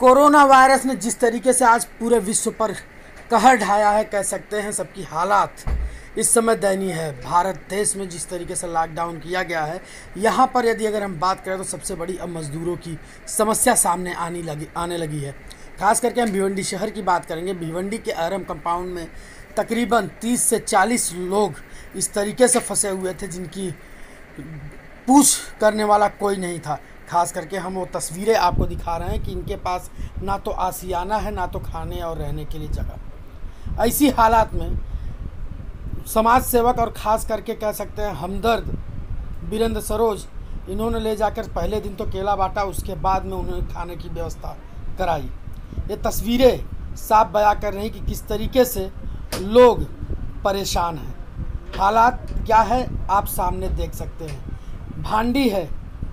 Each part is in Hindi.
कोरोना वायरस ने जिस तरीके से आज पूरे विश्व पर कहर ढाया है, कह सकते हैं सबकी हालात इस समय दयनीय है। भारत देश में जिस तरीके से लॉकडाउन किया गया है, यहाँ पर यदि अगर हम बात करें तो सबसे बड़ी अब मज़दूरों की समस्या सामने आने लगी आने लगी है। खास करके हम भिवंडी शहर की बात करेंगे। भिवंडी के अहरम कंपाउंड में तकरीबन 30 से 40 लोग इस तरीके से फंसे हुए थे, जिनकी पूछ करने वाला कोई नहीं था। खास करके हम वो तस्वीरें आपको दिखा रहे हैं कि इनके पास ना तो आसियाना है, ना तो खाने और रहने के लिए जगह। ऐसी हालात में समाज सेवक और ख़ास करके कह सकते हैं हमदर्द, बीरेंद्र सरोज, इन्होंने ले जाकर पहले दिन तो केला बांटा, उसके बाद में उन्होंने खाने की व्यवस्था कराई। ये तस्वीरें साफ़ बयां कर रही कि किस तरीके से लोग परेशान हैं। हालात क्या है, आप सामने देख सकते हैं। भांडी है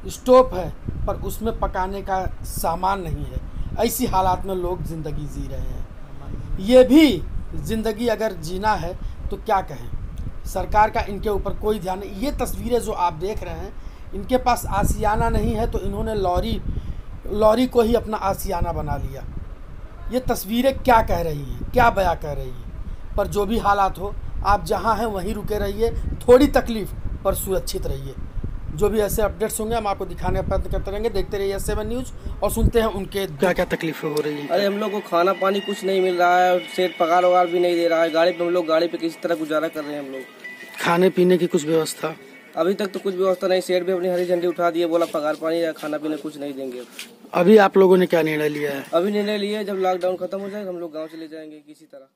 स्टोव है, पर उसमें पकाने का सामान नहीं है। ऐसी हालात में लोग ज़िंदगी जी रहे हैं। ये भी ज़िंदगी अगर जीना है तो क्या कहें? सरकार का इनके ऊपर कोई ध्यान नहीं। ये तस्वीरें जो आप देख रहे हैं, इनके पास आसियाना नहीं है तो इन्होंने लॉरी लॉरी को ही अपना आसियाना बना लिया। ये तस्वीरें क्या कह रही हैं? क्या बया कह रही हैं? पर जो भी हालात हो, आप जहाँ हैं, वहीं रुके रहिए। थोड़ी तकलीफ़, पर सुरक्षित रहिए। जो भी ऐसे अपडेट्स होंगे हम आपको दिखाने का प्रयत्न करते रहेंगे। देखते रहिए सेवन न्यूज़ और सुनते हैं उनके क्या क्या तकलीफें हो रही है? अरे हम लोग को खाना पानी कुछ नहीं मिल रहा है सेठ पगार वगार भी नहीं दे रहा है। गाड़ी पे हम लोग गाड़ी पे किसी तरह गुजारा कर रहे हैं हम लोग। खाने पीने की कुछ व्यवस्था? अभी तक तो कुछ व्यवस्था नहीं। सेठ भी अपनी हरी झंडी उठा दिए बोला पगार पानी या खाना पीना कुछ नहीं देंगे। अभी आप लोगों ने क्या निर्णय लिया है? अभी निर्णय लिए जब लॉकडाउन खत्म हो जाएगा हम लोग गाँव चले जाएँगे किसी तरह।